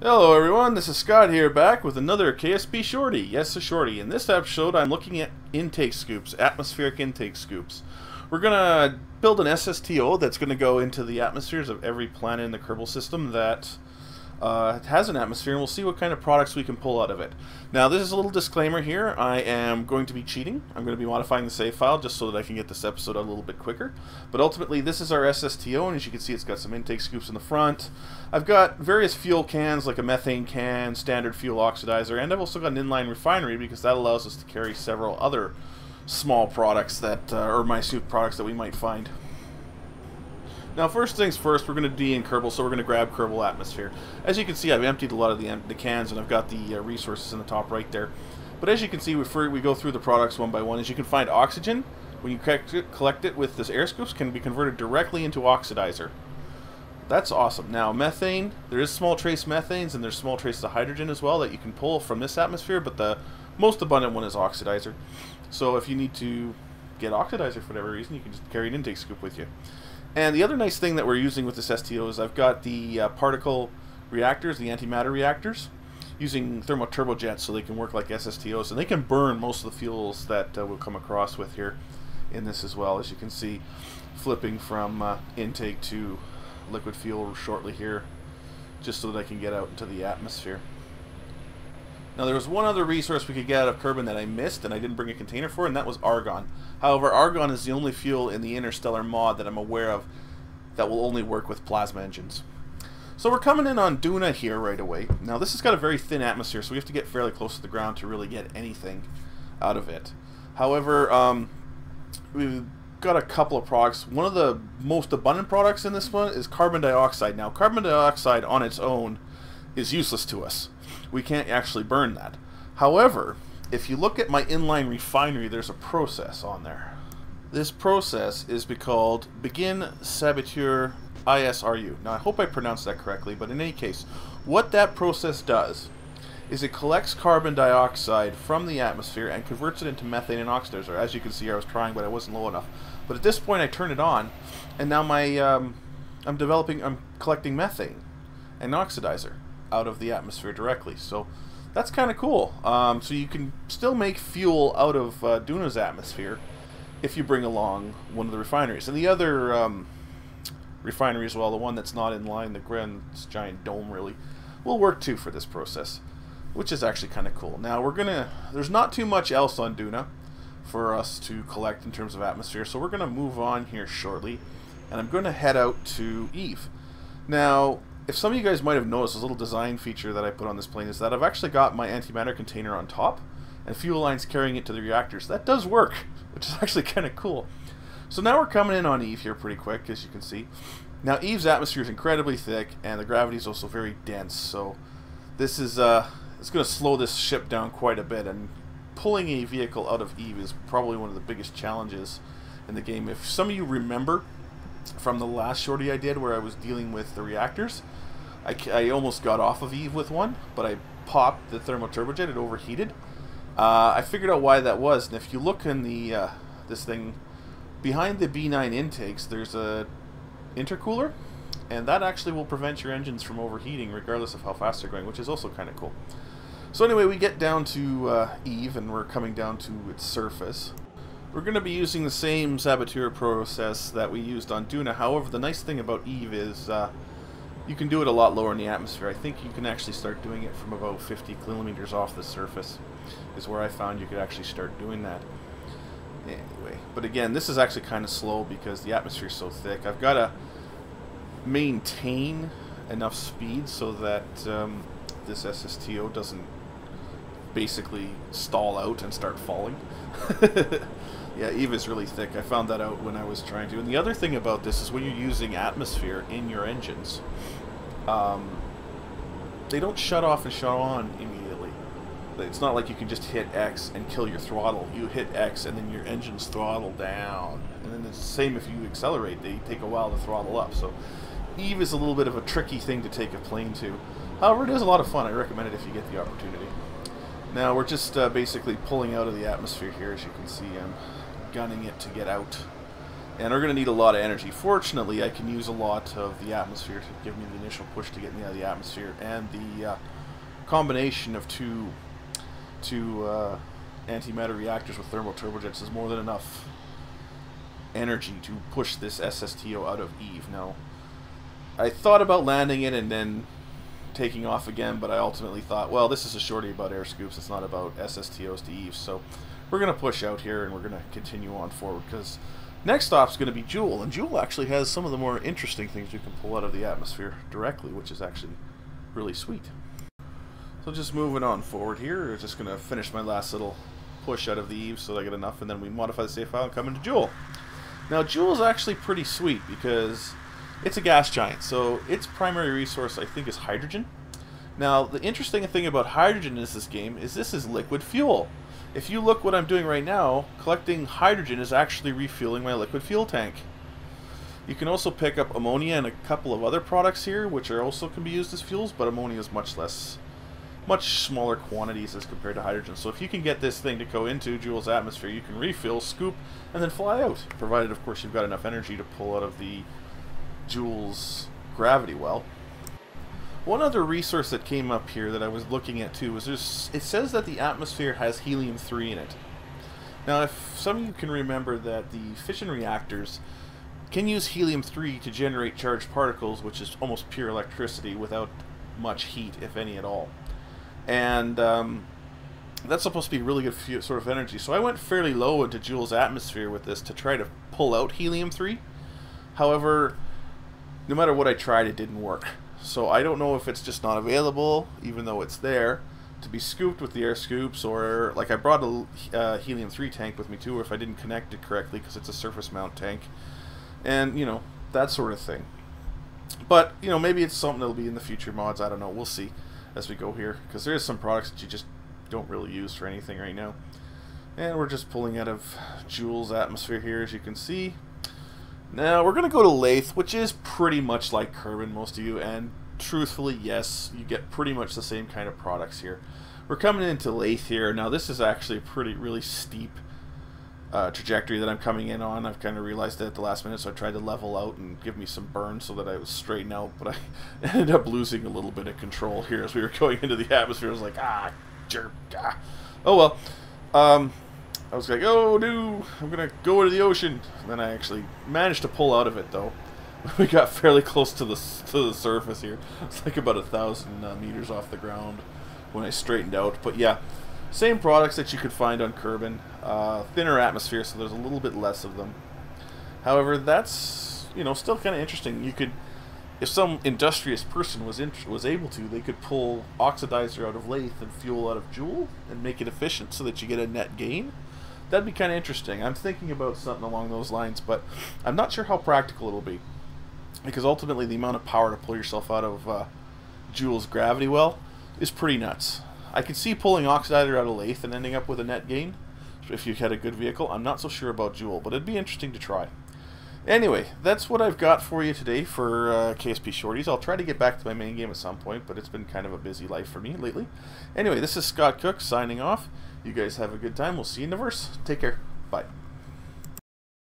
Hello everyone, this is Scott here back with another KSP Shorty. Yes, a Shorty. In this episode I'm looking at intake scoops, atmospheric intake scoops. We're going to build an SSTO that's going to go into the atmospheres of every planet in the Kerbol system that uh, has an atmosphere, and we'll see what kind of products we can pull out of it. Now, this is a little disclaimer here. I am going to be cheating. I'm going to be modifying the save file just so that I can get this episode out a little bit quicker. But ultimately, this is our SSTO, and as you can see, it's got some intake scoops in the front. I've got various fuel cans, like a methane can, standard fuel oxidizer, and I've also got an inline refinery because that allows us to carry several other small products that, uh, or my soup products that we might find. Now, first things first, we're going to D in Kerbin, so we're going to grab Kerbin Atmosphere. As you can see, I've emptied a lot of the, the cans, and I've got the uh, resources in the top right there. But as you can see, we, we go through the products one by one. As you can find, oxygen, when you collect it, with this air scoops, can be converted directly into oxidizer. That's awesome. Now, methane, there is small trace methanes, and there's small traces of hydrogen as well that you can pull from this atmosphere, but the most abundant one is oxidizer. So if you need to get oxidizer for whatever reason, you can just carry an intake scoop with you. And the other nice thing that we're using with this SSTO is I've got the uh, particle reactors, the antimatter reactors, using thermal turbojets so they can work like SSTOs, and they can burn most of the fuels that uh, we'll come across with here in this as well. As you can see, flipping from uh, intake to liquid fuel shortly here, just so that I can get out into the atmosphere. Now there was one other resource we could get out of Kerbin that I missed and I didn't bring a container for, and that was argon. However, argon is the only fuel in the interstellar mod that I'm aware of that will only work with plasma engines. So we're coming in on Duna here right away. Now this has got a very thin atmosphere, so we have to get fairly close to the ground to really get anything out of it. However, um, we've got a couple of products. One of the most abundant products in this one is carbon dioxide. Now, carbon dioxide on its own is useless to us we can't actually burn that. However, if you look at my inline refinery, there's a process on there. This process is called Begin Sabatier ISRU. Now, I hope I pronounced that correctly, but in any case, what that process does is it collects carbon dioxide from the atmosphere and converts it into methane and oxidizer. As you can see, I was trying, but I wasn't low enough. But at this point, I turn it on, and now my um, I'm developing, I'm collecting methane and oxidizer out of the atmosphere directly. So that's kind of cool. Um, so you can still make fuel out of uh, Duna's atmosphere if you bring along one of the refineries. And the other um, refinery as well, the one that's not in line, the Grand Giant Dome really, will work too for this process, which is actually kind of cool. Now we're gonna, there's not too much else on Duna for us to collect in terms of atmosphere, so we're gonna move on here shortly, and I'm gonna head out to Eve. Now, if some of you guys might have noticed, this little design feature that I put on this plane is that I've actually got my antimatter container on top and fuel lines carrying it to the reactors. That does work, which is actually kind of cool. So now we're coming in on Eve here pretty quick, as you can see. Now Eve's atmosphere is incredibly thick, and the gravity is also very dense. So this is uh, it's going to slow this ship down quite a bit. And pulling a vehicle out of Eve is probably one of the biggest challenges in the game. If some of you remember from the last shorty I did, where I was dealing with the reactors, I, I almost got off of Eve with one, but I popped the thermal turbojet. It overheated. Uh, I figured out why that was, and if you look in the uh, this thing behind the B9 intakes, there's a intercooler, and that actually will prevent your engines from overheating regardless of how fast they're going, which is also kind of cool. So anyway, we get down to uh, Eve, and we're coming down to its surface. We're going to be using the same Sabatier process that we used on Duna. However, the nice thing about Eve is uh, you can do it a lot lower in the atmosphere. I think you can actually start doing it from about 50 kilometers off the surface is where I found you could actually start doing that. Anyway, but again, this is actually kind of slow because the atmosphere is so thick. I've got to maintain enough speed so that um, this SSTO doesn't basically stall out and start falling. Yeah, Eve is really thick. I found that out when I was trying to. And the other thing about this is when you're using atmosphere in your engines, um, they don't shut off and shut on immediately. It's not like you can just hit X and kill your throttle. You hit X and then your engines throttle down. And then it's the same if you accelerate. They take a while to throttle up. So Eve is a little bit of a tricky thing to take a plane to. However, it is a lot of fun. I recommend it if you get the opportunity. Now we're just uh, basically pulling out of the atmosphere here, as you can see. I'm gunning it to get out. And we're going to need a lot of energy. Fortunately, I can use a lot of the atmosphere to give me the initial push to get me out of the atmosphere. And the uh, combination of two, two uh, antimatter reactors with thermal turbojets is more than enough energy to push this SSTO out of Eve. Now, I thought about landing it and then taking off again, but I ultimately thought, well, this is a shorty about air scoops. It's not about SSTOs to Eve. So we're going to push out here and we're going to continue on forward because next stop is going to be Jool. And Jool actually has some of the more interesting things you can pull out of the atmosphere directly, which is actually really sweet. So just moving on forward here, just going to finish my last little push out of the Eve so I get enough, and then we modify the save file and come into Jool. Now, Jool is actually pretty sweet because it's a gas giant, so its primary resource, I think, is hydrogen. Now, the interesting thing about hydrogen in this game is this is liquid fuel. If you look what I'm doing right now, collecting hydrogen is actually refueling my liquid fuel tank. You can also pick up ammonia and a couple of other products here, which are also can be used as fuels, but ammonia is much less, much smaller quantities as compared to hydrogen. So if you can get this thing to go into Jool's atmosphere, you can refill, scoop, and then fly out, provided, of course, you've got enough energy to pull out of the Jool's gravity well. One other resource that came up here that I was looking at too was there's, it says that the atmosphere has helium-3 in it. Now, if some of you can remember that the fission reactors can use helium-3 to generate charged particles, which is almost pure electricity without much heat, if any at all. And um, that's supposed to be really good sort of energy. So I went fairly low into Jool's atmosphere with this to try to pull out helium-3. However, no matter what I tried, it didn't work. So I don't know if it's just not available, even though it's there, to be scooped with the air scoops, or like I brought a uh, helium-3 tank with me too, or if I didn't connect it correctly because it's a surface mount tank, and you know that sort of thing. But you know maybe it's something that'll be in the future mods. I don't know. We'll see as we go here because there's some products that you just don't really use for anything right now. And we're just pulling out of Jool's atmosphere here, as you can see. Now, we're going to go to Laythe, which is pretty much like Kerbin, most of you, and truthfully, yes, you get pretty much the same kind of products here. We're coming into Laythe here. Now, this is actually a pretty, really steep uh, trajectory that I'm coming in on. I've kind of realized that at the last minute, so I tried to level out and give me some burn so that I was straighten out, but I ended up losing a little bit of control here as we were going into the atmosphere. I was like, ah, jerk, ah. Oh, well. Um, I was like, oh no, I'm gonna go into the ocean. And then I actually managed to pull out of it though. We got fairly close to the to the surface here. It's like about a thousand uh, meters off the ground when I straightened out. But yeah, same products that you could find on Kerbin. Uh, thinner atmosphere, so there's a little bit less of them. However, that's you know still kind of interesting. You could if some industrious person was was able to, they could pull oxidizer out of Laythe and fuel out of Jool and make it efficient so that you get a net gain that'd be kind of interesting. I'm thinking about something along those lines, but I'm not sure how practical it'll be. Because ultimately, the amount of power to pull yourself out of uh, Jool's gravity well is pretty nuts. I could see pulling Oxidizer out of Laythe and ending up with a net gain if you had a good vehicle. I'm not so sure about Jool, but it'd be interesting to try. Anyway, that's what I've got for you today for uh, KSP Shorties. I'll try to get back to my main game at some point, but it's been kind of a busy life for me lately. Anyway, this is Scott Cooke signing off. You guys have a good time. We'll see you in the verse. Take care. Bye.